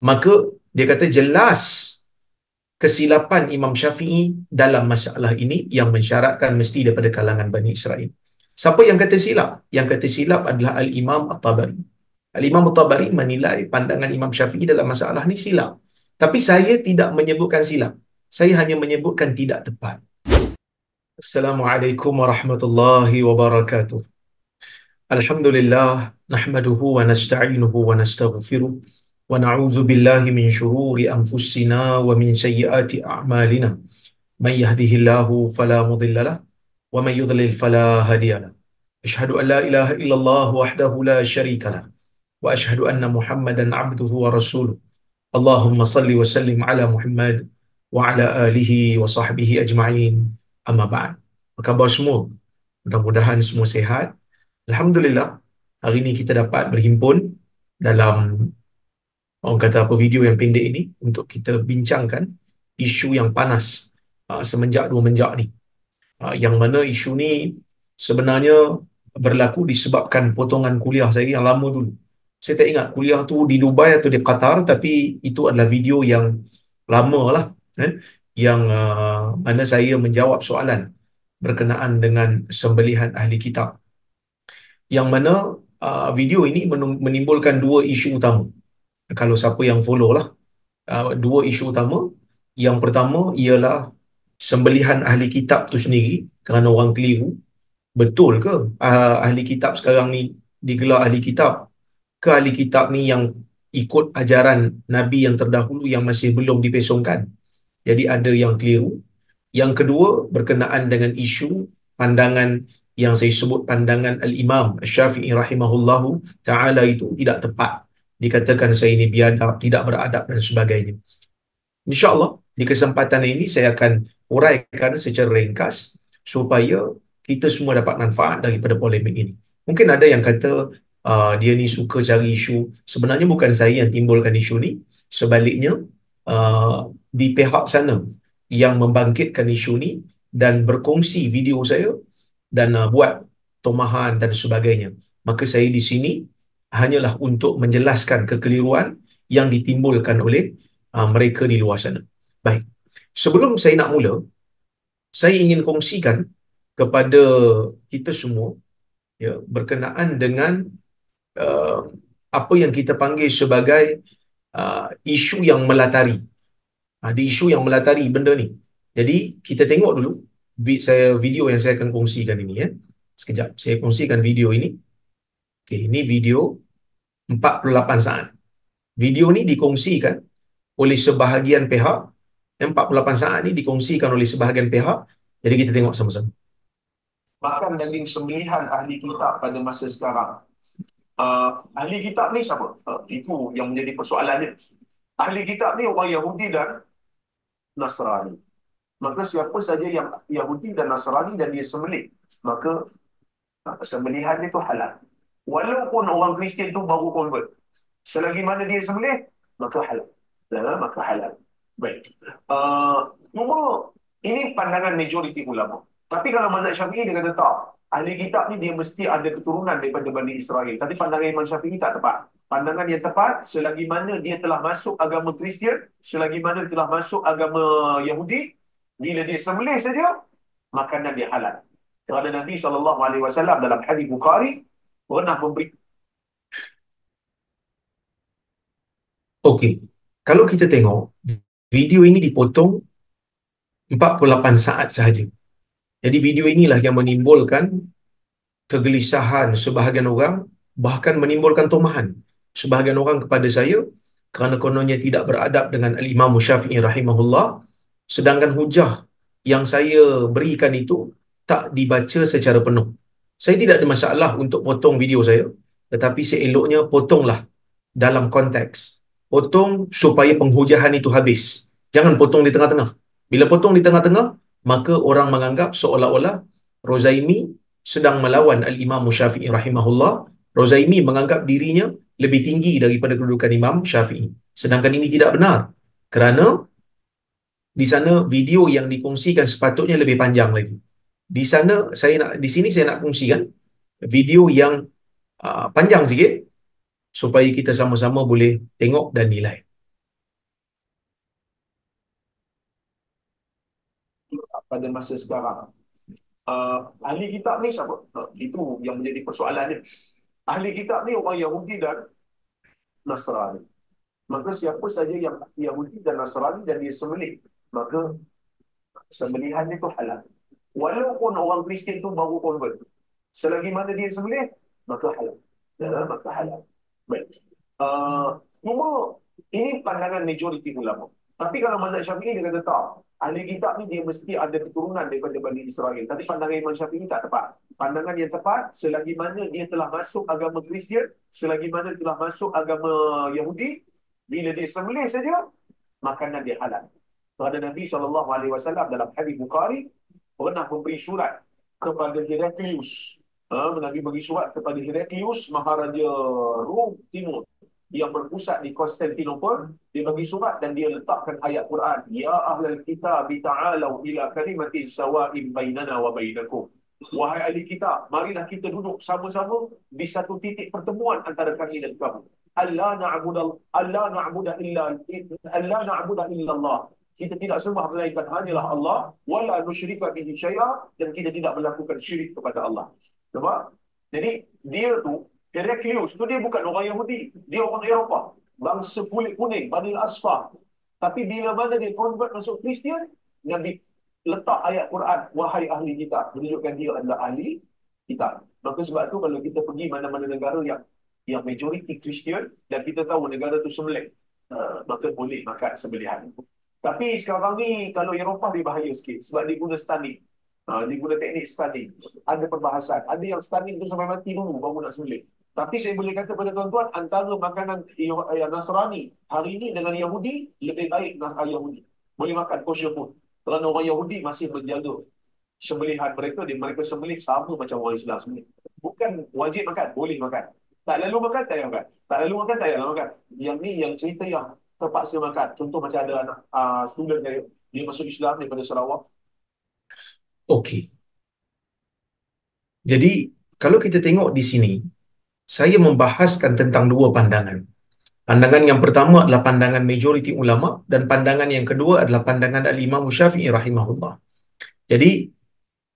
maka dia kata jelas kesilapan Imam Syafi'i dalam masalah ini yang mensyaratkan mesti daripada kalangan Bani Israel. Siapa yang kata silap? Yang kata silap adalah Al-Imam At-Tabari. Al-Imam At-Tabari menilai pandangan Imam Syafi'i dalam masalah ni silap. Tapi saya tidak menyebutkan silap. Saya hanya menyebutkan tidak tepat. Assalamualaikum warahmatullahi wabarakatuh. Alhamdulillah nahmaduhu wa nasta'inuhu wa nastaghfiruh min sayyiati a'malina. Man yahdihillahu fala mudilla lahu wa man yudlil fala hadiya lahu. Ashhadu an la ilaha illallah wahdahu la sharika lahu wa ashhadu anna Muhammadan 'abduhu wa rasuluh. Allahumma salli wa sallim ala Muhammad wa ala alihi wa sahbihi ajma'in. Amma ba'd. Apa khabar semua? Mudah-mudahan semua sihat. Alhamdulillah, hari ini kita dapat berhimpun dalam orang kata apa video yang pendek ini untuk kita bincangkan isu yang panas uh, semenjak dua menjak ni. Uh, yang mana isu ni sebenarnya berlaku disebabkan potongan kuliah saya yang lama dulu. Saya tak ingat kuliah tu di Dubai atau di Qatar tapi itu adalah video yang lama lah. Eh? Yang uh, mana saya menjawab soalan berkenaan dengan sembelihan ahli kitab. Yang mana uh, video ini menimbulkan dua isu utama kalau siapa yang follow lah uh, dua isu utama. Yang pertama ialah sembelihan ahli kitab tu sendiri kerana orang keliru. Betul ke uh, ahli kitab sekarang ni digelar ahli kitab? Ke ahli kitab ni yang ikut ajaran Nabi yang terdahulu yang masih belum dipesongkan? Jadi ada yang keliru. Yang kedua berkenaan dengan isu pandangan yang saya sebut pandangan Al-Imam Syafi'i rahimahullahu ta'ala itu tidak tepat dikatakan saya ini biadab, tidak beradab dan sebagainya. InsyaAllah, di kesempatan ini saya akan uraikan secara ringkas supaya kita semua dapat manfaat daripada polemik ini. Mungkin ada yang kata uh, dia ni suka cari isu. Sebenarnya bukan saya yang timbulkan isu ni. Sebaliknya, uh, di pihak sana yang membangkitkan isu ni dan berkongsi video saya dan uh, buat tomahan dan sebagainya. Maka saya di sini hanyalah untuk menjelaskan kekeliruan yang ditimbulkan oleh uh, mereka di luar sana. Baik. Sebelum saya nak mula, saya ingin kongsikan kepada kita semua ya berkenaan dengan uh, apa yang kita panggil sebagai uh, isu yang melatari. Ada uh, isu yang melatari benda ni. Jadi kita tengok dulu saya video yang saya akan kongsikan ini ya. Sekejap, saya kongsikan video ini. Okey, ini video 48 saat. Video ni dikongsikan oleh sebahagian pihak. 48 saat ni dikongsikan oleh sebahagian pihak. Jadi kita tengok sama-sama. Bahkan daging sembilan ahli kitab pada masa sekarang. Uh, ahli kitab ni siapa? Uh, itu yang menjadi persoalannya. Ahli kitab ni orang Yahudi dan Nasrani. Maka siapa saja yang Yahudi dan Nasrani dan dia sembelih, maka uh, sembelihan itu halal. Walaupun orang Kristian tu baru convert. Selagi mana dia sembelih, maka halal. Ya, maka halal. Baik. Uh, nomor, ini pandangan majoriti ulama. Tapi kalau mazhab syafi'i dia kata tak. Ahli kitab ni dia mesti ada keturunan daripada Bani Israel. Tapi pandangan Imam Syafi'i tak tepat. Pandangan yang tepat, selagi mana dia telah masuk agama Kristian, selagi mana dia telah masuk agama Yahudi, bila dia sembelih saja, makanan dia halal. Kerana Nabi SAW dalam hadis Bukhari, pernah memberi Okey. Kalau kita tengok video ini dipotong 48 saat sahaja. Jadi video inilah yang menimbulkan kegelisahan sebahagian orang bahkan menimbulkan tomahan sebahagian orang kepada saya kerana kononnya tidak beradab dengan Al-Imam Syafi'i rahimahullah sedangkan hujah yang saya berikan itu tak dibaca secara penuh. Saya tidak ada masalah untuk potong video saya. Tetapi seeloknya potonglah dalam konteks. Potong supaya penghujahan itu habis. Jangan potong di tengah-tengah. Bila potong di tengah-tengah, maka orang menganggap seolah-olah Rozaimi sedang melawan Al-Imam Syafi'i rahimahullah. Rozaimi menganggap dirinya lebih tinggi daripada kedudukan Imam Syafi'i. Sedangkan ini tidak benar. Kerana di sana video yang dikongsikan sepatutnya lebih panjang lagi di sana saya nak di sini saya nak kongsikan video yang uh, panjang sikit supaya kita sama-sama boleh tengok dan nilai. Pada masa sekarang, uh, ahli kitab ni siapa? Itu yang menjadi persoalan ni. Ahli kitab ni orang Yahudi dan Nasrani. Maka siapa saja yang Yahudi dan Nasrani dan dia semelih, maka semelihannya itu halal. Walaupun orang Kristian tu baru convert. Selagi mana dia sembelih, maka halal. Ya, maka halal. Baik. Uh, cuma ini pandangan majoriti ulama. Tapi kalau mazhab Syafi'i dia kata tak. Ahli kitab ni dia mesti ada keturunan daripada Bani Israel. Tapi pandangan Imam Syafi'i tak tepat. Pandangan yang tepat, selagi mana dia telah masuk agama Kristian, selagi mana dia telah masuk agama Yahudi, bila dia sembelih saja, makanan dia halal. Kerana Nabi SAW dalam hadis Bukhari, pernah memberi surat kepada Heraklius. Ha, Nabi beri surat kepada Heraklius, Maharaja Rom Timur yang berpusat di Konstantinopel dia bagi surat dan dia letakkan ayat Quran. Ya ahlal kitab ta'alu ila kalimatin sawa'in bainana wa bainakum. Wahai ahli kitab marilah kita duduk sama-sama di satu titik pertemuan antara kami dan kamu. Alla na'budu alla na'budu illa alla na'budu illa Allah kita tidak sembah melainkan hanyalah Allah wala nusyrika bihi syai'a dan kita tidak melakukan syirik kepada Allah nampak jadi dia tu Heraklius tu dia bukan orang Yahudi. Dia orang Eropah. Bangsa kulit kuning, Bani Asfar. Tapi bila mana dia convert masuk Kristian, Nabi letak ayat Quran, wahai ahli kitab. Menunjukkan dia adalah ahli kitab. Maka sebab tu kalau kita pergi mana-mana negara yang yang majoriti Kristian dan kita tahu negara tu sembelih, uh, maka boleh makan sembelihan. Tapi sekarang ni kalau Eropah dia bahaya sikit sebab dia guna stunning. Uh, dia guna teknik stunning. Ada perbahasan. Ada yang stunning tu sampai mati dulu baru nak sembelih. Tapi saya boleh kata pada tuan-tuan, antara makanan yang Nasrani hari ini dengan Yahudi, lebih baik Nasrani Yahudi. Boleh makan kosher pun. Kerana orang Yahudi masih menjaga sembelihan mereka, dan mereka sembelih sama macam orang Islam sembelih. Bukan wajib makan, boleh makan. Tak lalu makan, tak payah makan. Tak lalu makan, tak payah makan. Yang ni yang cerita yang terpaksa makan. Contoh macam ada anak uh, student dia, dia masuk Islam daripada Sarawak. Okey. Jadi, kalau kita tengok di sini, saya membahaskan tentang dua pandangan. Pandangan yang pertama adalah pandangan majoriti ulama dan pandangan yang kedua adalah pandangan al-Imam Syafi'i rahimahullah. Jadi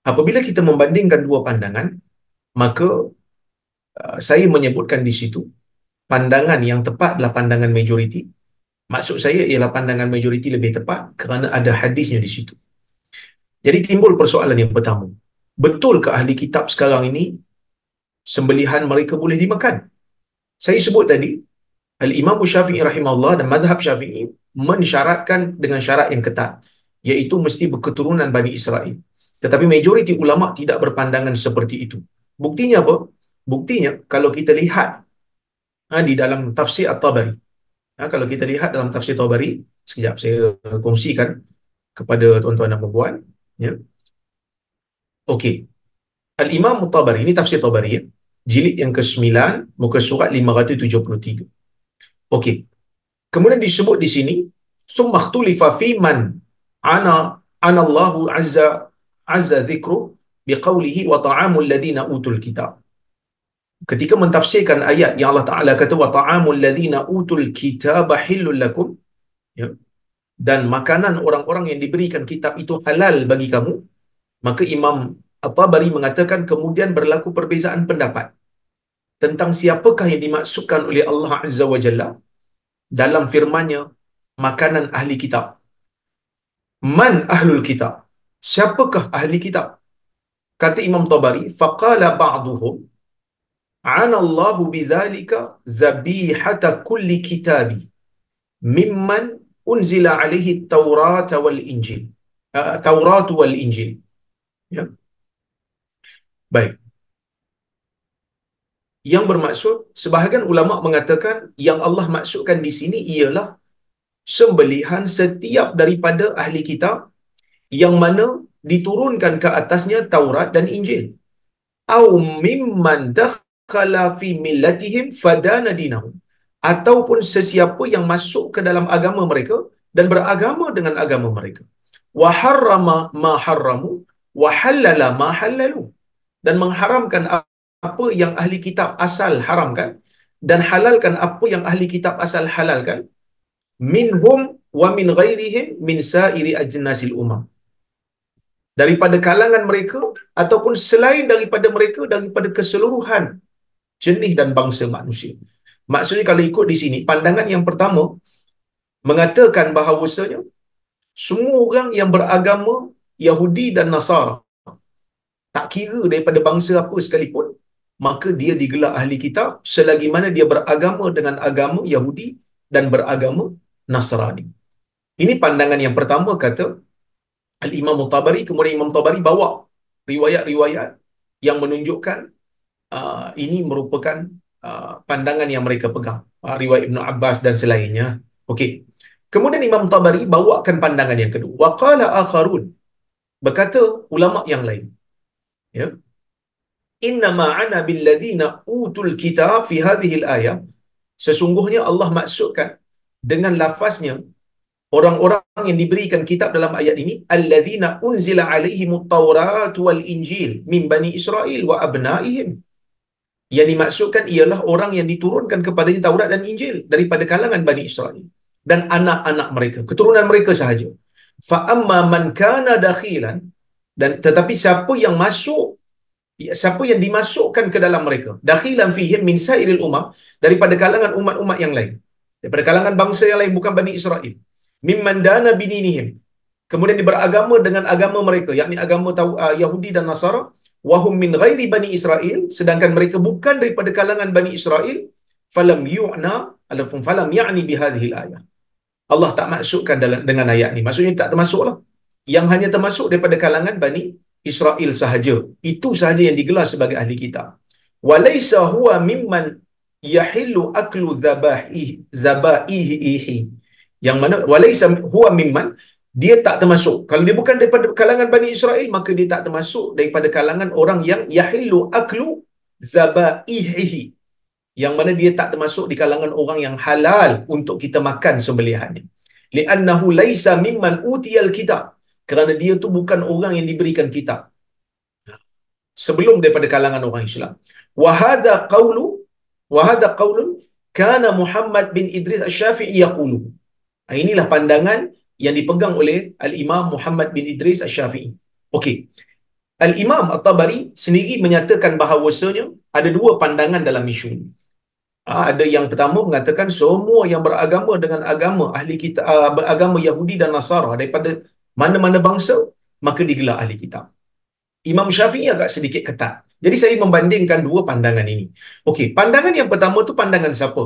apabila kita membandingkan dua pandangan, maka uh, saya menyebutkan di situ pandangan yang tepat adalah pandangan majoriti. Maksud saya ialah pandangan majoriti lebih tepat kerana ada hadisnya di situ. Jadi timbul persoalan yang pertama. Betul ke ahli kitab sekarang ini sembelihan mereka boleh dimakan. Saya sebut tadi, Al-Imam Syafi'i rahimahullah dan madhab Syafi'i mensyaratkan dengan syarat yang ketat, iaitu mesti berketurunan Bani Israel. Tetapi majoriti ulama tidak berpandangan seperti itu. Buktinya apa? Buktinya kalau kita lihat ha, di dalam tafsir At-Tabari. Ha, kalau kita lihat dalam tafsir At-Tabari, sekejap saya kongsikan kepada tuan-tuan dan puan ya. Okey. Al-Imam At-Tabari, ini tafsir Tabari ya jilid yang ke-9 muka surat 573 okey kemudian disebut di sini ikhtulifa fi man ana ana Allah azza azza dhikru biqaulihi wa ta'amul ladina utul kitab ketika mentafsirkan ayat yang Allah Taala kata wa ta'amul ladina utul kitab halul lakum ya dan makanan orang-orang yang diberikan kitab itu halal bagi kamu maka Imam At-Tabari mengatakan kemudian berlaku perbezaan pendapat tentang siapakah yang dimaksudkan oleh Allah Azza wa Jalla dalam firman-Nya makanan ahli kitab. Man ahlul kitab? Siapakah ahli kitab? Kata Imam Tabari, faqala ba'duhum ana Allah bidzalika dhabihata kulli kitabi mimman unzila alaihi Taurat wal Injil. Wal Injil. Ya. Baik yang bermaksud sebahagian ulama mengatakan yang Allah maksudkan di sini ialah sembelihan setiap daripada ahli kitab yang mana diturunkan ke atasnya Taurat dan Injil au mimman dakhala fi millatihim fadana dinahum. Ataupun sesiapa yang masuk ke dalam agama mereka dan beragama dengan agama mereka. Wa harrama ma harramu wa halala ma halalu dan mengharamkan apa yang ahli kitab asal haramkan dan halalkan apa yang ahli kitab asal halalkan. Minhum wa min ghairihim min sa'iri ajnasil umam. Daripada kalangan mereka ataupun selain daripada mereka daripada keseluruhan jenis dan bangsa manusia. Maksudnya kalau ikut di sini, pandangan yang pertama mengatakan bahawasanya semua orang yang beragama Yahudi dan Nasara tak kira daripada bangsa apa sekalipun maka dia digelar ahli kitab selagi mana dia beragama dengan agama Yahudi dan beragama Nasrani. Ini pandangan yang pertama kata Al-Imam Tabari kemudian Imam Tabari bawa riwayat-riwayat yang menunjukkan uh, ini merupakan uh, pandangan yang mereka pegang. Uh, riwayat Ibn Abbas dan selainnya. Okey. Kemudian Imam Tabari bawakan pandangan yang kedua. Waqala akharun. Berkata ulama yang lain. Ya. Inna ma'ana billadhina utul kitab fi hadhihi al-ayah. Sesungguhnya Allah maksudkan dengan lafaznya orang-orang yang diberikan kitab dalam ayat ini alladzina unzila alaihimut taurat wal injil min bani israil wa abnaihim yang dimaksudkan ialah orang yang diturunkan kepada Taurat dan Injil daripada kalangan Bani Israel dan anak-anak mereka, keturunan mereka sahaja. Fa amma man kana dakhilan dan tetapi siapa yang masuk siapa yang dimasukkan ke dalam mereka? Dakhilan fihim min sairil umam daripada kalangan umat-umat yang lain. Daripada kalangan bangsa yang lain bukan Bani Israel. Mimman dana bininihim. Kemudian dia beragama dengan agama mereka yakni agama uh, Yahudi dan Nasara wahum min ghairi bani Israel sedangkan mereka bukan daripada kalangan bani Israel falam yu'na ataupun falam ya'ni bihadhihi ayat Allah tak masukkan dalam dengan ayat ni. Maksudnya tak termasuklah. Yang hanya termasuk daripada kalangan bani Israel sahaja. Itu sahaja yang digelar sebagai ahli kitab. Walaysa huwa mimman yahillu aklu dhabahi zabaihi. Yang mana walaysa huwa mimman dia tak termasuk. Kalau dia bukan daripada kalangan Bani Israel, maka dia tak termasuk daripada kalangan orang yang yahillu aklu zabaihihi. Yang mana dia tak termasuk di kalangan orang yang halal untuk kita makan sembelihannya. Li'annahu laisa mimman utiyal kitab. Kerana dia tu bukan orang yang diberikan kitab. Sebelum daripada kalangan orang Islam. Wahada qawlu, wahada qawlun, kana Muhammad bin Idris al-Syafi'i yaqulu. Inilah pandangan yang dipegang oleh Al-Imam Muhammad bin Idris Al-Syafi'i. Okey. Al-Imam At-Tabari sendiri menyatakan bahawasanya ada dua pandangan dalam isu ini. Ah, ada yang pertama mengatakan semua yang beragama dengan agama ahli kita uh, beragama Yahudi dan Nasara daripada mana-mana bangsa maka digelar ahli kitab. Imam Syafi'i agak sedikit ketat. Jadi saya membandingkan dua pandangan ini. Okey, pandangan yang pertama tu pandangan siapa?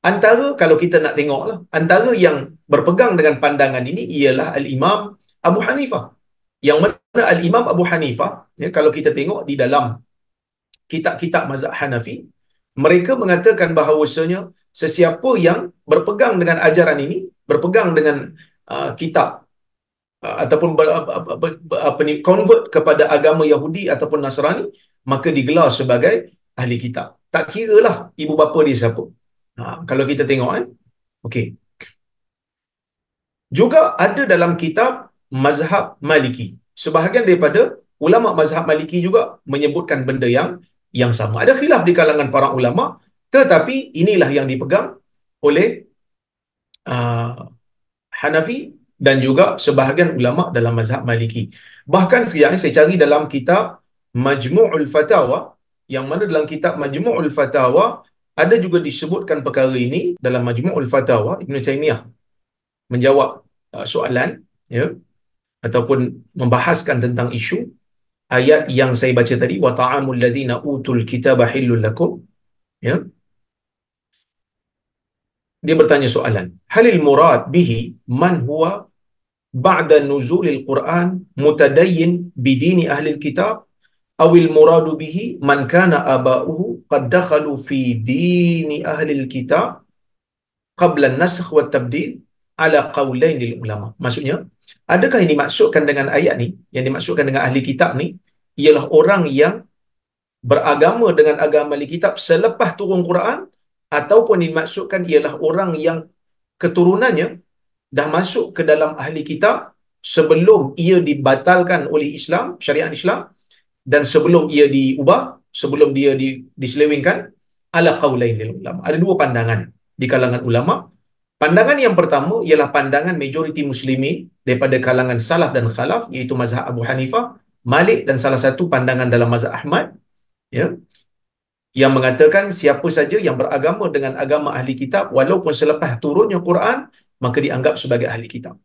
Antara kalau kita nak tengoklah, antara yang berpegang dengan pandangan ini ialah Al-Imam Abu Hanifah. Yang mana Al-Imam Abu Hanifah, ya, kalau kita tengok di dalam kitab-kitab mazhab Hanafi, mereka mengatakan bahawasanya sesiapa yang berpegang dengan ajaran ini, berpegang dengan uh, kitab uh, ataupun ber, apa, apa, apa ni convert kepada agama Yahudi ataupun Nasrani, maka digelar sebagai ahli kitab. Tak kiralah ibu bapa dia siapa. Ha, kalau kita tengok kan. Okey. Juga ada dalam kitab mazhab Maliki. Sebahagian daripada ulama mazhab Maliki juga menyebutkan benda yang yang sama. Ada khilaf di kalangan para ulama, tetapi inilah yang dipegang oleh uh, Hanafi dan juga sebahagian ulama dalam mazhab Maliki. Bahkan sekarang saya cari dalam kitab Majmu'ul Fatawa yang mana dalam kitab Majmu'ul Fatawa ada juga disebutkan perkara ini dalam Majmu'ul Fatawa Ibn Taymiyah menjawab uh, soalan ya ataupun membahaskan tentang isu. Ayat yang saya baca tadi wa ta'amul ladzina utul kitaba hillul lakum ya. Dia bertanya soalan halil murad bihi man huwa ba'da nuzulil quran mutadayyin bidini ahli kitab? Awil muradu bihi man kana aba'uhu dakhalu fi dini ahli kitab qabla an-nasakh wa tabdil ala lil ulama. Maksudnya adakah ini dimaksudkan dengan ayat ni yang dimaksudkan dengan ahli kitab ni ialah orang yang beragama dengan agama ahli kitab selepas turun Quran ataupun dimaksudkan ialah orang yang keturunannya dah masuk ke dalam ahli kitab sebelum ia dibatalkan oleh Islam syariat Islam dan sebelum ia diubah sebelum dia di, diselewengkan ala qaulain lil ulama ada dua pandangan di kalangan ulama pandangan yang pertama ialah pandangan majoriti muslimin daripada kalangan salaf dan khalaf iaitu mazhab Abu Hanifah, Malik dan salah satu pandangan dalam mazhab Ahmad ya yang mengatakan siapa saja yang beragama dengan agama ahli kitab walaupun selepas turunnya Quran maka dianggap sebagai ahli kitab.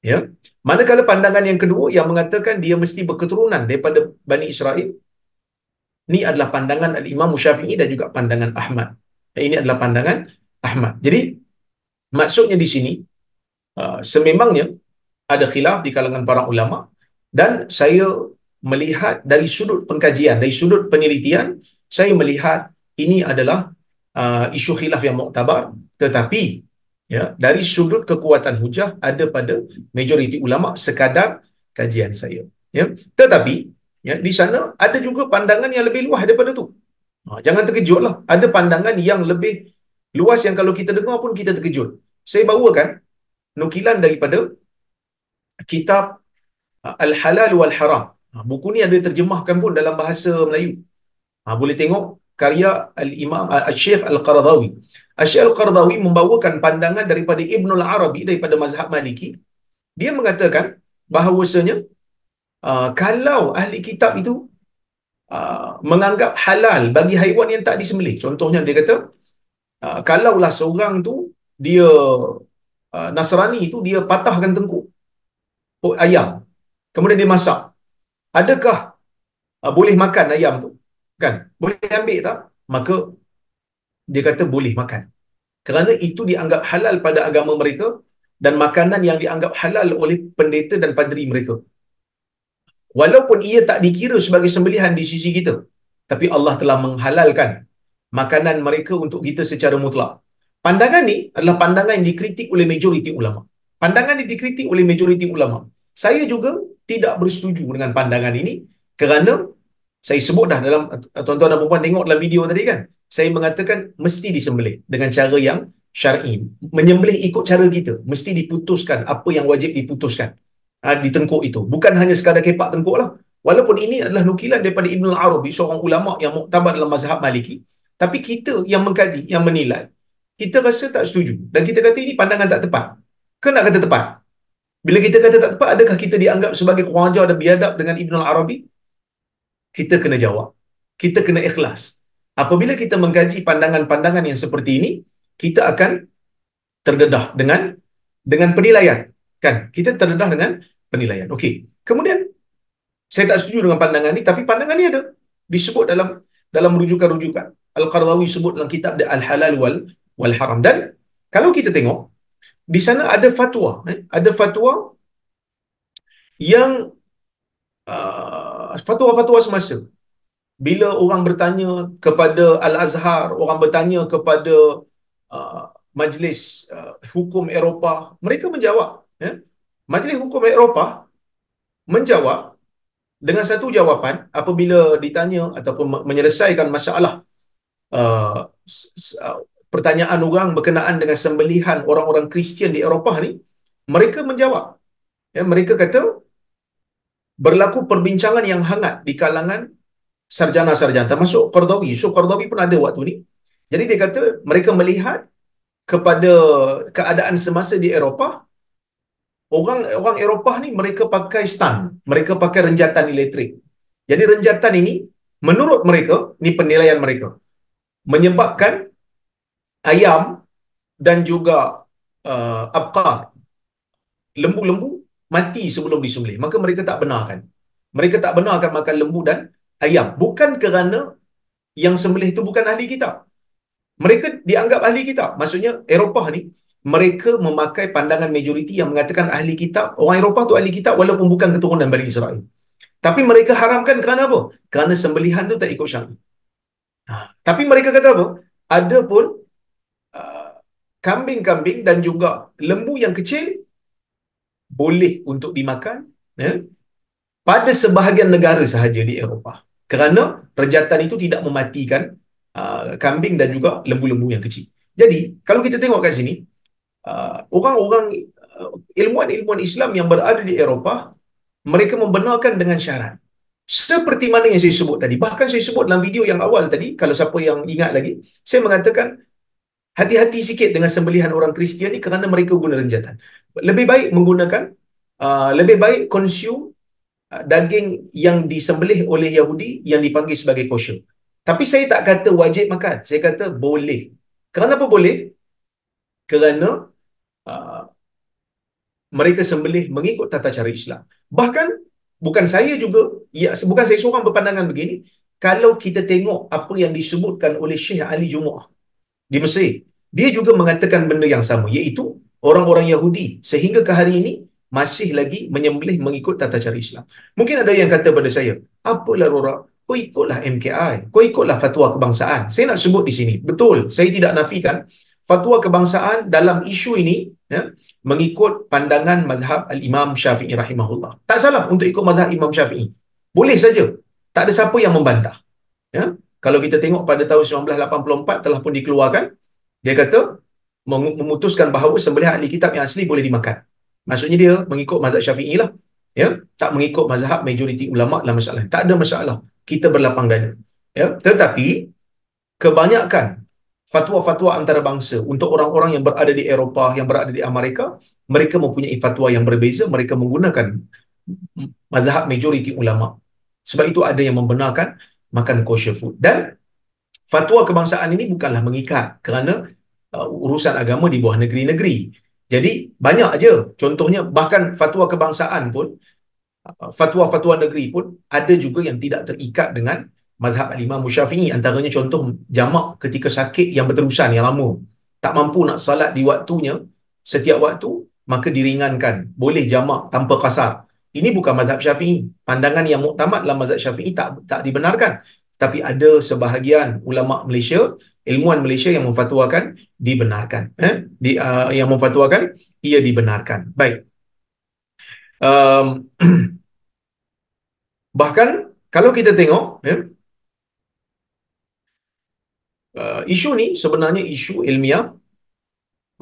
Ya. Manakala pandangan yang kedua yang mengatakan dia mesti berketurunan daripada Bani Israel ini adalah pandangan Al-Imam Syafi'i dan juga pandangan Ahmad. Ini adalah pandangan Ahmad. Jadi maksudnya di sini uh, sememangnya ada khilaf di kalangan para ulama dan saya melihat dari sudut pengkajian, dari sudut penelitian, saya melihat ini adalah uh, isu khilaf yang muktabar tetapi ya dari sudut kekuatan hujah ada pada majoriti ulama sekadar kajian saya ya tetapi ya di sana ada juga pandangan yang lebih luas daripada tu. Ha, jangan terkejutlah ada pandangan yang lebih luas yang kalau kita dengar pun kita terkejut. Saya bawakan nukilan daripada kitab uh, Al-Halal wal Haram ha, buku ni ada terjemahkan pun dalam bahasa Melayu. Ha, boleh tengok karya Al-Imam Al-Syekh Al-Qaradawi. Al-Syekh Al-Qaradawi membawakan pandangan daripada Ibn Al-Arabi daripada mazhab Maliki. Dia mengatakan bahawasanya uh, kalau ahli kitab itu uh, menganggap halal bagi haiwan yang tak disembelih. Contohnya dia kata uh, kalaulah seorang tu dia uh, Nasrani itu dia patahkan tengkuk oh, ayam. Kemudian dia masak. Adakah uh, boleh makan ayam tu? kan boleh ambil tak maka dia kata boleh makan kerana itu dianggap halal pada agama mereka dan makanan yang dianggap halal oleh pendeta dan padri mereka walaupun ia tak dikira sebagai sembelihan di sisi kita tapi Allah telah menghalalkan makanan mereka untuk kita secara mutlak. Pandangan ni adalah pandangan yang dikritik oleh majoriti ulama. Pandangan ini dikritik oleh majoriti ulama. Saya juga tidak bersetuju dengan pandangan ini kerana saya sebut dah dalam tuan-tuan dan puan tengok dalam video tadi kan saya mengatakan mesti disembelih dengan cara yang syar'i. Menyembelih ikut cara kita. Mesti diputuskan apa yang wajib diputuskan ha, di tengkuk itu. Bukan hanya sekadar kepak tengkuk lah. Walaupun ini adalah nukilan daripada Ibn Arabi seorang ulama yang muktabar dalam mazhab maliki tapi kita yang mengkaji yang menilai. Kita rasa tak setuju. Dan kita kata ini pandangan tak tepat. Ke nak kata tepat? Bila kita kata tak tepat adakah kita dianggap sebagai kurang ajar dan biadab dengan Ibn Arabi kita kena jawab. Kita kena ikhlas. Apabila kita mengkaji pandangan-pandangan yang seperti ini, kita akan terdedah dengan dengan penilaian. Kan? Kita terdedah dengan penilaian. Okey. Kemudian, saya tak setuju dengan pandangan ini, tapi pandangan ini ada. Disebut dalam dalam rujukan-rujukan. Al-Qardawi sebut dalam kitab Al-Halal wal, wal Haram. Dan kalau kita tengok, di sana ada fatwa. Eh? Ada fatwa yang uh, fatwa-fatwa semasa. Bila orang bertanya kepada Al-Azhar, orang bertanya kepada uh, Majlis uh, Hukum Eropah, mereka menjawab. Ya? Majlis Hukum Eropah menjawab dengan satu jawapan apabila ditanya ataupun menyelesaikan masalah uh, uh, pertanyaan orang berkenaan dengan sembelihan orang-orang Kristian di Eropah ni, mereka menjawab. Ya, mereka kata berlaku perbincangan yang hangat di kalangan sarjana-sarjana termasuk Qardawi. So Qardawi pun ada waktu ni. Jadi dia kata mereka melihat kepada keadaan semasa di Eropah orang orang Eropah ni mereka pakai stan, mereka pakai renjatan elektrik. Jadi renjatan ini menurut mereka, ni penilaian mereka, menyebabkan ayam dan juga uh, abqar lembu-lembu mati sebelum disembelih. Maka mereka tak benarkan. Mereka tak benarkan makan lembu dan ayam. Bukan kerana yang sembelih itu bukan ahli kitab. Mereka dianggap ahli kitab. Maksudnya Eropah ni, mereka memakai pandangan majoriti yang mengatakan ahli kitab. Orang Eropah tu ahli kitab walaupun bukan keturunan Bani Israel. Tapi mereka haramkan kerana apa? Kerana sembelihan tu tak ikut syar'i. Ha. Tapi mereka kata apa? Ada pun uh, kambing-kambing dan juga lembu yang kecil boleh untuk dimakan ya, pada sebahagian negara sahaja di Eropah. Kerana rejatan itu tidak mematikan uh, kambing dan juga lembu-lembu yang kecil. Jadi, kalau kita tengok kat sini, uh, orang-orang uh, ilmuwan-ilmuwan Islam yang berada di Eropah, mereka membenarkan dengan syarat. Seperti mana yang saya sebut tadi. Bahkan saya sebut dalam video yang awal tadi, kalau siapa yang ingat lagi, saya mengatakan hati-hati sikit dengan sembelihan orang Kristian ni kerana mereka guna renjatan. Lebih baik menggunakan uh, lebih baik consume uh, daging yang disembelih oleh Yahudi yang dipanggil sebagai kosher. Tapi saya tak kata wajib makan. Saya kata boleh. Kenapa boleh? Kerana uh, mereka sembelih mengikut tata cara Islam. Bahkan bukan saya juga, ya, bukan saya seorang berpandangan begini, kalau kita tengok apa yang disebutkan oleh Syekh Ali Jumu'ah di Mesir, dia juga mengatakan benda yang sama, iaitu orang-orang Yahudi sehingga ke hari ini masih lagi menyembelih mengikut tata cara Islam. Mungkin ada yang kata pada saya, apalah Rora, kau ikutlah MKI, kau ikutlah fatwa kebangsaan. Saya nak sebut di sini, betul, saya tidak nafikan fatwa kebangsaan dalam isu ini ya, mengikut pandangan mazhab Al-Imam Syafi'i rahimahullah. Tak salah untuk ikut mazhab Imam Syafi'i. Boleh saja. Tak ada siapa yang membantah. Ya? Kalau kita tengok pada tahun 1984 telah pun dikeluarkan, dia kata memutuskan bahawa sembelihan ahli kitab yang asli boleh dimakan. Maksudnya dia mengikut mazhab Syafi'i lah. Ya? Tak mengikut mazhab majoriti ulama dalam masalah. Tak ada masalah. Kita berlapang dada. Ya? Tetapi kebanyakan fatwa-fatwa antarabangsa untuk orang-orang yang berada di Eropah, yang berada di Amerika, mereka mempunyai fatwa yang berbeza, mereka menggunakan mazhab majoriti ulama. Sebab itu ada yang membenarkan makan kosher food. Dan fatwa kebangsaan ini bukanlah mengikat kerana uh, urusan agama di bawah negeri-negeri. Jadi banyak aja. Contohnya bahkan fatwa kebangsaan pun uh, fatwa-fatwa negeri pun ada juga yang tidak terikat dengan mazhab Imam Syafi'i antaranya contoh jamak ketika sakit yang berterusan yang lama. Tak mampu nak salat di waktunya setiap waktu maka diringankan. Boleh jamak tanpa kasar. Ini bukan mazhab Syafi'i. Pandangan yang muktamad dalam mazhab Syafi'i tak tak dibenarkan. Tapi ada sebahagian ulama Malaysia ilmuan Malaysia yang memfatwakan dibenarkan. Eh? di, uh, yang memfatwakan ia dibenarkan. Baik. Um, bahkan kalau kita tengok ya, uh, isu ni sebenarnya isu ilmiah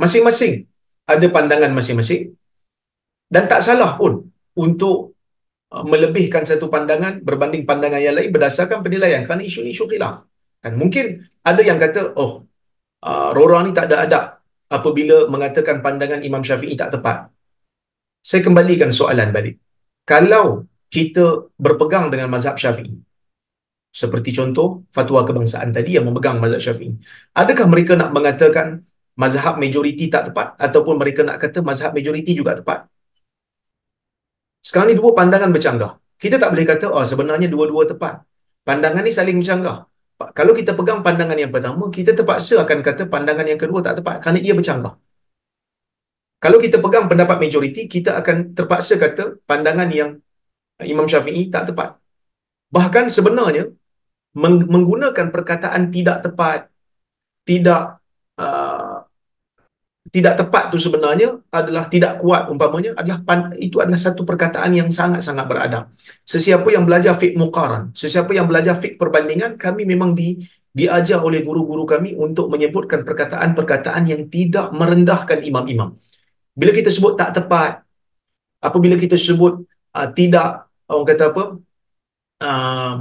masing-masing. Ada pandangan masing-masing. Dan tak salah pun untuk uh, melebihkan satu pandangan berbanding pandangan yang lain berdasarkan penilaian. Kerana isu ni isu khilaf. Kan mungkin ada yang kata oh uh, Rora ni tak ada adab apabila mengatakan pandangan Imam Syafi'i tak tepat. Saya kembalikan soalan balik. Kalau kita berpegang dengan mazhab Syafi'i seperti contoh fatwa kebangsaan tadi yang memegang mazhab Syafi'i. Adakah mereka nak mengatakan mazhab majoriti tak tepat ataupun mereka nak kata mazhab majoriti juga tepat? Sekarang ni dua pandangan bercanggah. Kita tak boleh kata oh sebenarnya dua-dua tepat. Pandangan ni saling bercanggah. Kalau kita pegang pandangan yang pertama, kita terpaksa akan kata pandangan yang kedua tak tepat kerana ia bercanggah. Kalau kita pegang pendapat majoriti, kita akan terpaksa kata pandangan yang Imam Syafi'i tak tepat. Bahkan sebenarnya menggunakan perkataan tidak tepat, tidak uh, tidak tepat tu sebenarnya adalah tidak kuat umpamanya adalah itu adalah satu perkataan yang sangat-sangat beradab. Sesiapa yang belajar fiqh muqaran, sesiapa yang belajar fiqh perbandingan, kami memang di diajar oleh guru-guru kami untuk menyebutkan perkataan-perkataan yang tidak merendahkan imam-imam. Bila kita sebut tak tepat, apabila kita sebut uh, tidak orang kata apa? Um,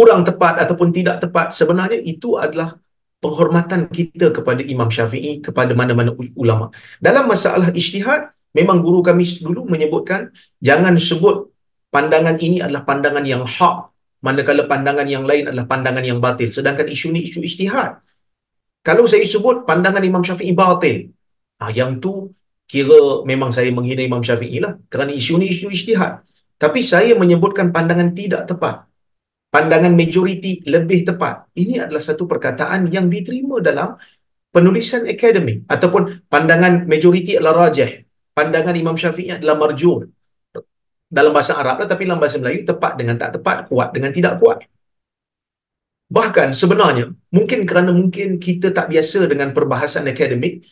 kurang tepat ataupun tidak tepat sebenarnya itu adalah penghormatan kita kepada Imam Syafi'i kepada mana-mana ulama. Dalam masalah ijtihad memang guru kami dulu menyebutkan jangan sebut pandangan ini adalah pandangan yang hak manakala pandangan yang lain adalah pandangan yang batil. Sedangkan isu ini isu ijtihad. Kalau saya sebut pandangan Imam Syafi'i batil ah yang tu kira memang saya menghina Imam Syafi'i lah. Kerana isu ini isu ijtihad. Tapi saya menyebutkan pandangan tidak tepat pandangan majoriti lebih tepat. Ini adalah satu perkataan yang diterima dalam penulisan akademik ataupun pandangan majoriti adalah rajah. Pandangan Imam Syafi'i adalah marjur. Dalam bahasa Arab lah, tapi dalam bahasa Melayu tepat dengan tak tepat, kuat dengan tidak kuat. Bahkan sebenarnya, mungkin kerana mungkin kita tak biasa dengan perbahasan akademik,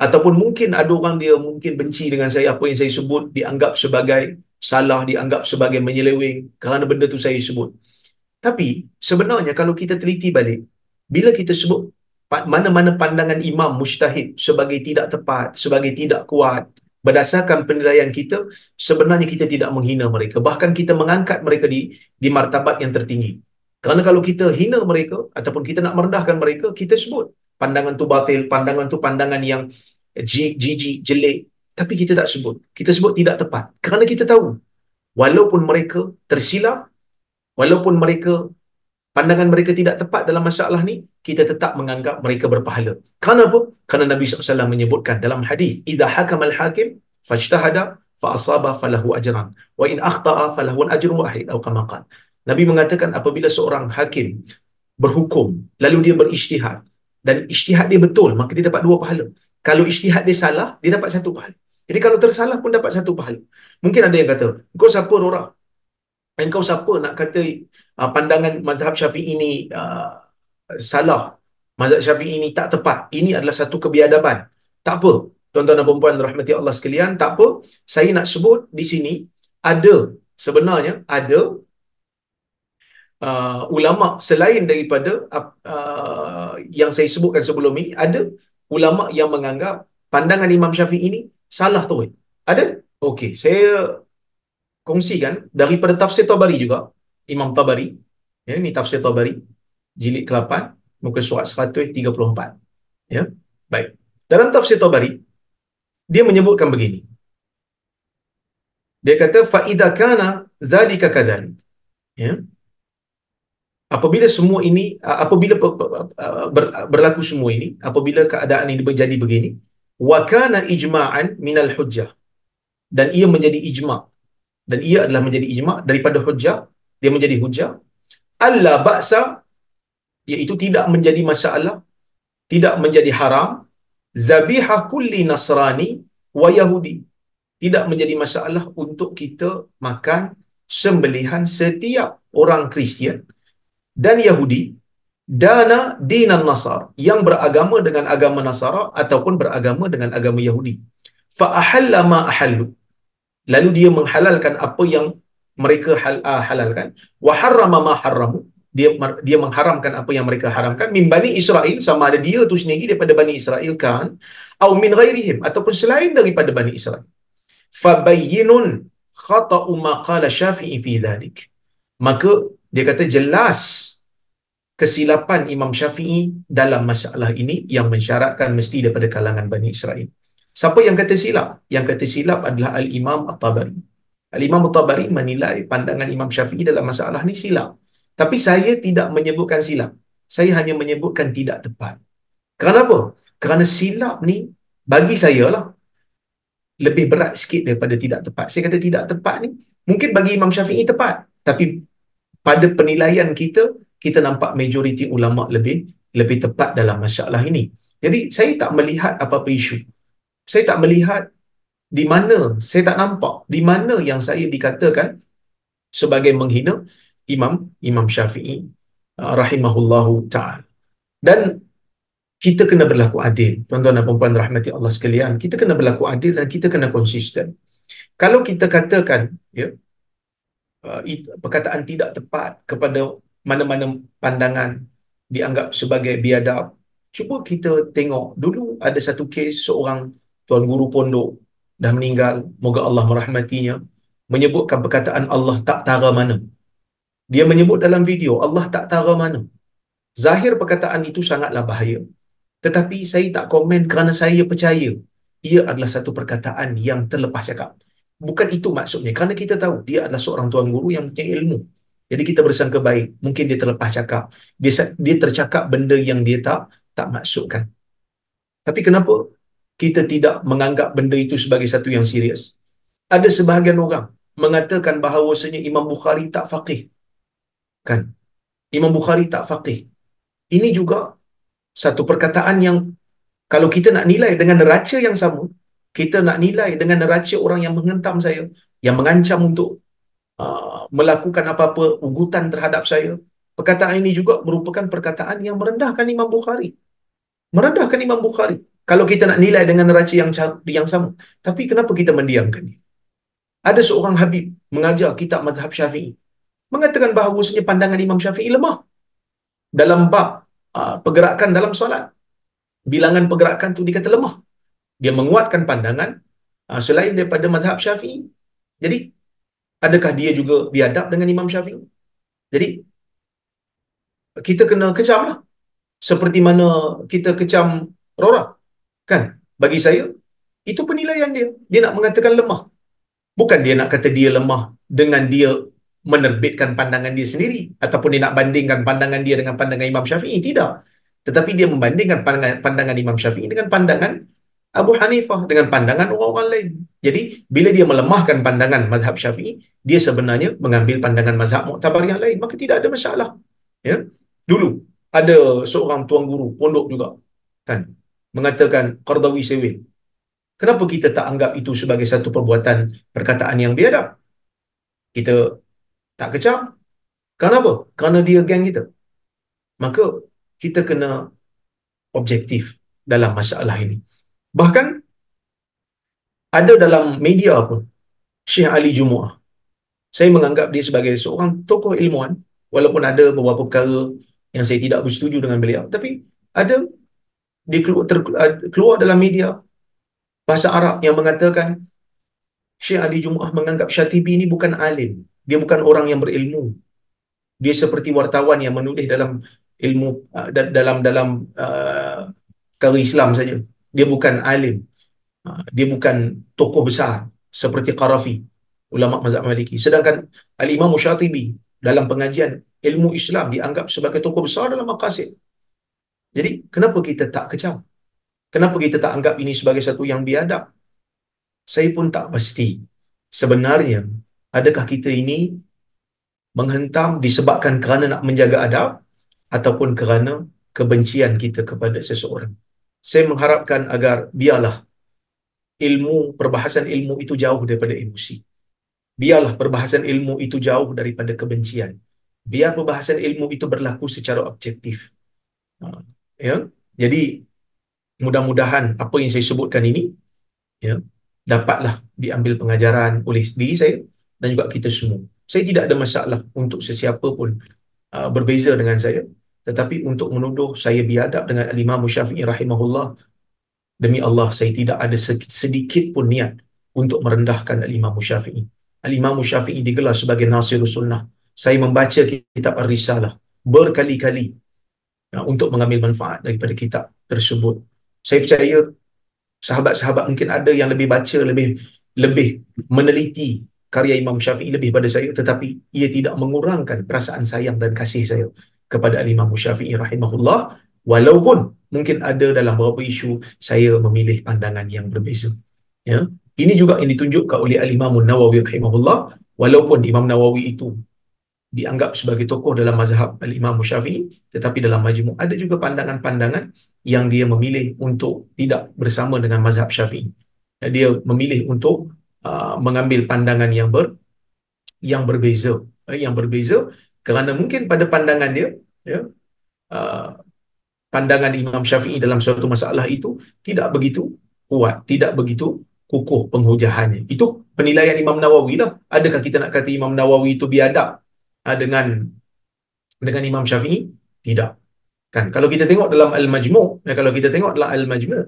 ataupun mungkin ada orang dia mungkin benci dengan saya, apa yang saya sebut dianggap sebagai salah, dianggap sebagai menyeleweng kerana benda tu saya sebut. Tapi sebenarnya kalau kita teliti balik, bila kita sebut mana-mana pandangan imam mujtahid sebagai tidak tepat, sebagai tidak kuat, berdasarkan penilaian kita, sebenarnya kita tidak menghina mereka. Bahkan kita mengangkat mereka di di martabat yang tertinggi. Kerana kalau kita hina mereka ataupun kita nak merendahkan mereka, kita sebut pandangan tu batil, pandangan tu pandangan yang jijik, jelek. Tapi kita tak sebut. Kita sebut tidak tepat. Kerana kita tahu, walaupun mereka tersilap, walaupun mereka pandangan mereka tidak tepat dalam masalah ni, kita tetap menganggap mereka berpahala. Kerana apa? Kerana Nabi SAW menyebutkan dalam hadis, "Idza hakama al-hakim fajtahada fa asaba falahu ajran wa in akhta'a falahu ajrun wahid atau kama qala." Nabi mengatakan apabila seorang hakim berhukum lalu dia berijtihad dan ijtihad dia betul maka dia dapat dua pahala. Kalau ijtihad dia salah, dia dapat satu pahala. Jadi kalau tersalah pun dapat satu pahala. Mungkin ada yang kata, kau siapa Rora? Engkau siapa nak kata uh, pandangan mazhab syafi'i ini uh, salah? Mazhab syafi'i ini tak tepat. Ini adalah satu kebiadaban. Tak apa. Tuan-tuan dan puan rahmati Allah sekalian, tak apa. Saya nak sebut di sini, ada sebenarnya, ada uh, ulama selain daripada uh, yang saya sebutkan sebelum ini, ada ulama yang menganggap pandangan Imam Syafi'i ini salah tu. Ada? Okey, saya kongsikan daripada tafsir Tabari juga, Imam Tabari. Ya, ini tafsir Tabari, jilid ke-8, muka surat 134. Ya. Baik. Dalam tafsir Tabari, dia menyebutkan begini. Dia kata fa idza kana zalika kadzalik. Ya. Apabila semua ini apabila berlaku semua ini, apabila keadaan ini menjadi begini, wa kana ijma'an minal hujjah. Dan ia menjadi ijma' dan ia adalah menjadi ijma' daripada hujjah, dia menjadi hujjah. Allah ba'sa iaitu tidak menjadi masalah, tidak menjadi haram, zabihah kulli nasrani wa yahudi. Tidak menjadi masalah untuk kita makan sembelihan setiap orang Kristian dan Yahudi dana dinan nasar yang beragama dengan agama Nasara ataupun beragama dengan agama Yahudi. Fa ahalla ma ahallu. Lalu dia menghalalkan apa yang mereka hal, uh, halalkan wa harrama ma harramu. Dia dia mengharamkan apa yang mereka haramkan min bani Israel sama ada dia tu sendiri daripada bani Israel kan atau min ghairihim ataupun selain daripada bani Israel. Fa bayyinun khata'u ma qala Syafi'i fi dhalik. Maka dia kata jelas kesilapan Imam Syafi'i dalam masalah ini yang mensyaratkan mesti daripada kalangan Bani Israel. Siapa yang kata silap? Yang kata silap adalah Al-Imam At-Tabari. Al-Imam At-Tabari menilai pandangan Imam Syafi'i dalam masalah ini silap. Tapi saya tidak menyebutkan silap. Saya hanya menyebutkan tidak tepat. Kenapa? Kerana silap ni bagi saya lah lebih berat sikit daripada tidak tepat. Saya kata tidak tepat ni mungkin bagi Imam Syafi'i tepat. Tapi pada penilaian kita, kita nampak majoriti ulama lebih lebih tepat dalam masalah ini. Jadi saya tak melihat apa-apa isu. Saya tak melihat di mana, saya tak nampak di mana yang saya dikatakan sebagai menghina Imam Imam Syafi'i uh, rahimahullahu taala. Dan kita kena berlaku adil. Tuan-tuan dan puan-puan rahmati Allah sekalian, kita kena berlaku adil dan kita kena konsisten. Kalau kita katakan ya uh, perkataan tidak tepat kepada mana-mana pandangan dianggap sebagai biadab. Cuba kita tengok dulu ada satu kes seorang tuan guru pondok dah meninggal, moga Allah merahmatinya, menyebutkan perkataan Allah tak tara mana. Dia menyebut dalam video Allah tak tara mana. Zahir perkataan itu sangatlah bahaya. Tetapi saya tak komen kerana saya percaya ia adalah satu perkataan yang terlepas cakap. Bukan itu maksudnya. Kerana kita tahu dia adalah seorang tuan guru yang punya ilmu. Jadi kita bersangka baik. Mungkin dia terlepas cakap. Dia, dia tercakap benda yang dia tak tak maksudkan. Tapi kenapa kita tidak menganggap benda itu sebagai satu yang serius? Ada sebahagian orang mengatakan bahawasanya Imam Bukhari tak faqih. Kan? Imam Bukhari tak faqih. Ini juga satu perkataan yang kalau kita nak nilai dengan neraca yang sama, kita nak nilai dengan neraca orang yang menghentam saya, yang mengancam untuk uh, melakukan apa-apa ugutan terhadap saya. Perkataan ini juga merupakan perkataan yang merendahkan Imam Bukhari. Merendahkan Imam Bukhari. Kalau kita nak nilai dengan neraca yang yang sama. Tapi kenapa kita mendiamkan dia? Ada seorang Habib mengajar kitab mazhab syafi'i. Mengatakan bahawasanya pandangan Imam Syafi'i lemah. Dalam bab uh, pergerakan dalam solat. Bilangan pergerakan tu dikata lemah. Dia menguatkan pandangan uh, selain daripada mazhab syafi'i. Jadi adakah dia juga biadab dengan Imam Syafi'i? Jadi, kita kena kecam lah. Seperti mana kita kecam Rora. Kan? Bagi saya, Itu penilaian dia. Dia nak mengatakan lemah. Bukan dia nak kata dia lemah dengan dia menerbitkan pandangan dia sendiri ataupun dia nak bandingkan pandangan dia dengan pandangan Imam Syafi'i. Tidak. Tetapi dia membandingkan pandangan, pandangan Imam Syafi'i dengan pandangan Abu Hanifah dengan pandangan orang-orang lain. Jadi, bila dia melemahkan pandangan mazhab Syafi'i, dia sebenarnya mengambil pandangan mazhab Mu'tabar yang lain. Maka tidak ada masalah. Ya. Dulu ada seorang tuan guru pondok juga kan mengatakan Qardawi Sewil. Kenapa kita tak anggap itu sebagai satu perbuatan perkataan yang biadab? Kita tak kecam. Kenapa? Kerana dia geng kita. Maka kita kena objektif dalam masalah ini. Bahkan ada dalam media pun Syekh Ali Jumu'ah. Saya menganggap dia sebagai seorang tokoh ilmuwan walaupun ada beberapa perkara yang saya tidak bersetuju dengan beliau tapi ada dia keluar, dalam media. Bahasa Arab yang mengatakan Syekh Ali Jumu'ah menganggap Syatibi ini bukan alim. Dia bukan orang yang berilmu. Dia seperti wartawan yang menulis dalam ilmu uh, dalam dalam uh, perkara Islam saja. Dia bukan alim. Uh, dia bukan tokoh besar seperti Qarafi ulama mazhab Maliki. Sedangkan Al-Imam Syatibi dalam pengajian ilmu Islam dianggap sebagai tokoh besar dalam maqasid. Jadi, kenapa kita tak kecam? Kenapa kita tak anggap ini sebagai satu yang biadab? Saya pun tak pasti. Sebenarnya, adakah kita ini menghentam disebabkan kerana nak menjaga adab ataupun kerana kebencian kita kepada seseorang? Saya mengharapkan agar biarlah ilmu, perbahasan ilmu itu jauh daripada emosi. Biarlah perbahasan ilmu itu jauh daripada kebencian. Biar perbahasan ilmu itu berlaku secara objektif. Ya, jadi mudah-mudahan apa yang saya sebutkan ini ya dapatlah diambil pengajaran oleh diri saya dan juga kita semua. Saya tidak ada masalah untuk sesiapa pun uh, berbeza dengan saya tetapi untuk menuduh saya biadab dengan Imam Syafi'i rahimahullah demi Allah saya tidak ada sedikit pun niat untuk merendahkan Imam Syafi'i. Al-Imam Syafi'i digelar sebagai Nasirus Sunnah. Saya membaca kitab Ar-Risalah berkali-kali ya, untuk mengambil manfaat daripada kitab tersebut. Saya percaya sahabat-sahabat mungkin ada yang lebih baca, lebih lebih meneliti karya Imam Syafi'i lebih pada saya tetapi ia tidak mengurangkan perasaan sayang dan kasih saya kepada Al-Imam Syafi'i rahimahullah walaupun mungkin ada dalam beberapa isu saya memilih pandangan yang berbeza. Ya. Ini juga yang ditunjukkan oleh Al-Imam Nawawi rahimahullah walaupun Imam Nawawi itu dianggap sebagai tokoh dalam mazhab Al-Imam Syafi'i tetapi dalam majmu' ada juga pandangan-pandangan yang dia memilih untuk tidak bersama dengan mazhab Syafi'i. Dia memilih untuk uh, mengambil pandangan yang ber yang berbeza, eh, yang berbeza kerana mungkin pada pandangan dia ya uh, pandangan Imam Syafi'i dalam suatu masalah itu tidak begitu kuat, tidak begitu kukuh penghujahannya. Itu penilaian Imam Nawawi lah. Adakah kita nak kata Imam Nawawi itu biadab uh, dengan dengan Imam Syafi'i? Tidak. Kan kalau kita tengok dalam Al-Majmu', ya, kalau kita tengok dalam Al-Majmu'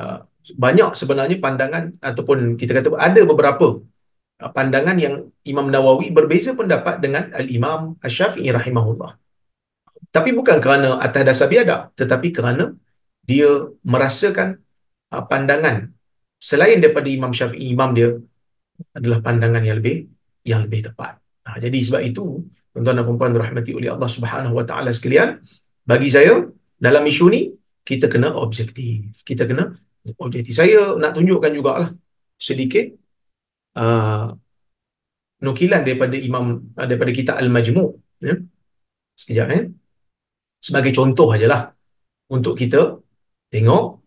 uh, banyak sebenarnya pandangan ataupun kita kata ada beberapa uh, pandangan yang Imam Nawawi berbeza pendapat dengan Al-Imam Asy-Syafi'i rahimahullah. Tapi bukan kerana atas dasar biadab, tetapi kerana dia merasakan uh, pandangan selain daripada Imam Syafi'i imam dia adalah pandangan yang lebih yang lebih tepat. Ha, jadi sebab itu tuan-tuan dan puan-puan dirahmati oleh Allah Subhanahu wa taala sekalian, bagi saya dalam isu ni kita kena objektif. Kita kena objektif. Saya nak tunjukkan jugalah sedikit uh, nukilan daripada imam uh, daripada kitab Al-Majmu' ya. Sekejap eh. Sebagai contoh ajalah untuk kita tengok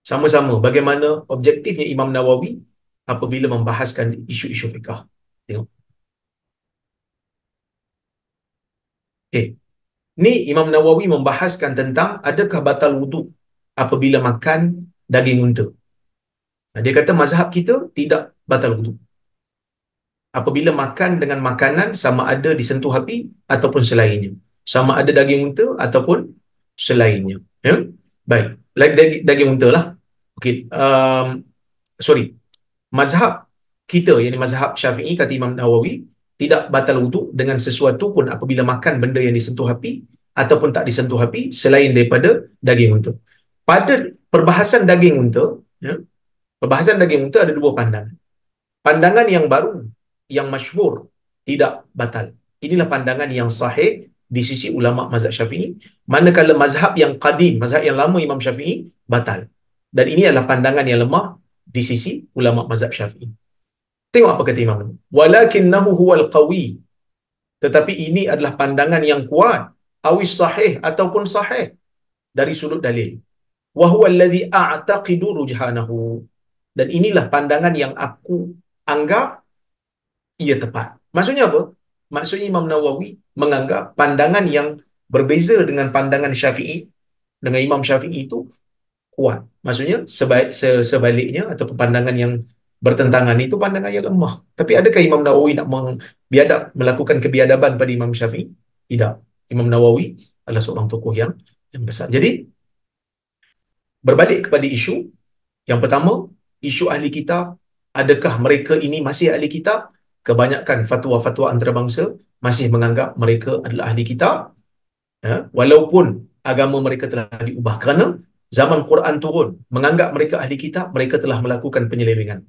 sama-sama bagaimana objektifnya Imam Nawawi apabila membahaskan isu-isu fiqah. Tengok. Okay. Ni Imam Nawawi membahaskan tentang adakah batal wuduk apabila makan daging unta. Dia kata mazhab kita tidak batal wuduk. Apabila makan dengan makanan sama ada disentuh api ataupun selainnya. Sama ada daging unta ataupun selainnya. Ya? Baik. Lagi daging, daging unta lah. Okey, um, sorry. Mazhab kita, yang mazhab syafi'i, kata Imam Nawawi, tidak batal wuduk dengan sesuatu pun apabila makan benda yang disentuh api ataupun tak disentuh api selain daripada daging unta. Pada perbahasan daging unta, ya, Perbahasan daging unta ada dua pandangan. Pandangan yang baru, yang masyhur, tidak batal. Inilah pandangan yang sahih di sisi ulama mazhab Syafi'i. Manakala mazhab yang qadim, mazhab yang lama Imam Syafi'i batal. Dan ini adalah pandangan yang lemah di sisi ulama mazhab Syafi'i. Tengok apa kata Imam. Walakinnahu huwal qawi. Tetapi ini adalah pandangan yang kuat, awis sahih ataupun sahih dari sudut dalil. Wa huwa alladhi a'taqidu rujhanahu. Dan inilah pandangan yang aku anggap ia tepat. Maksudnya apa? Maksudnya Imam Nawawi menganggap pandangan yang berbeza dengan pandangan Syafi'i dengan Imam Syafi'i itu kuat. Maksudnya sebaik, sebaliknya atau pandangan yang bertentangan itu pandangan yang lemah. Tapi adakah Imam Nawawi nak biadab melakukan kebiadaban pada Imam Syafi'i? Tidak. Imam Nawawi adalah seorang tokoh yang yang besar. Jadi berbalik kepada isu yang pertama, isu ahli kitab, adakah mereka ini masih ahli kitab? Kebanyakan fatwa-fatwa antarabangsa masih menganggap mereka adalah ahli kitab. Ya, walaupun agama mereka telah diubah kerana zaman Quran turun menganggap mereka ahli kitab, mereka telah melakukan penyelewengan.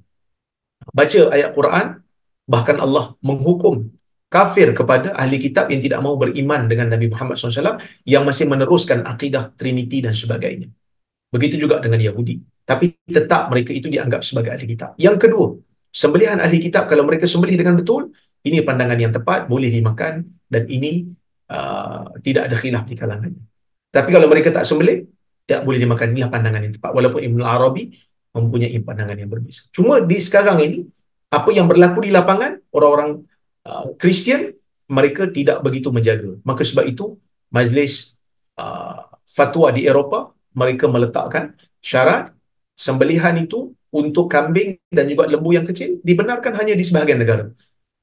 Baca ayat Quran, bahkan Allah menghukum kafir kepada ahli kitab yang tidak mau beriman dengan Nabi Muhammad SAW yang masih meneruskan akidah Trinity dan sebagainya. Begitu juga dengan Yahudi. Tapi tetap mereka itu dianggap sebagai ahli kitab. Yang kedua, sembelihan ahli kitab kalau mereka sembelih dengan betul, ini pandangan yang tepat, boleh dimakan dan ini uh, tidak ada khilaf di kalangannya. Tapi kalau mereka tak sembelih, tak boleh dimakan. Inilah pandangan yang tepat. Walaupun Ibn Arabi mempunyai pandangan yang berbeza. Cuma di sekarang ini, apa yang berlaku di lapangan, orang-orang uh, Kristian, uh, mereka tidak begitu menjaga. Maka sebab itu, majlis uh, fatwa di Eropah, mereka meletakkan syarat sembelihan itu untuk kambing dan juga lembu yang kecil dibenarkan hanya di sebahagian negara.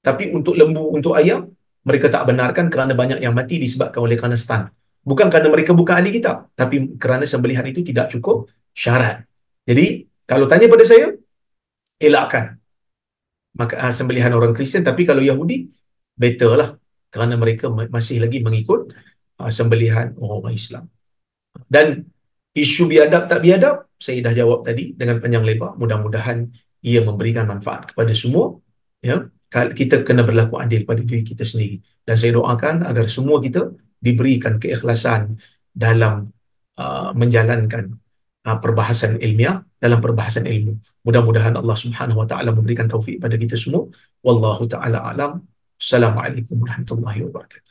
Tapi untuk lembu, untuk ayam, mereka tak benarkan kerana banyak yang mati disebabkan oleh kerana stan. Bukan kerana mereka bukan ahli kitab, tapi kerana sembelihan itu tidak cukup syarat. Jadi, kalau tanya pada saya, elakkan maka uh, sembelihan orang Kristian. Tapi kalau Yahudi, better lah. Kerana mereka masih lagi mengikut uh, sembelihan orang Islam. Dan isu biadab tak biadab, saya dah jawab tadi dengan panjang lebar. Mudah-mudahan ia memberikan manfaat kepada semua. Ya, kita kena berlaku adil pada diri kita sendiri. Dan saya doakan agar semua kita diberikan keikhlasan dalam uh, menjalankan uh, perbahasan ilmiah dalam perbahasan ilmu. Mudah-mudahan Allah Subhanahu wa taala memberikan taufik pada kita semua. Wallahu taala alam. Assalamualaikum warahmatullahi wabarakatuh.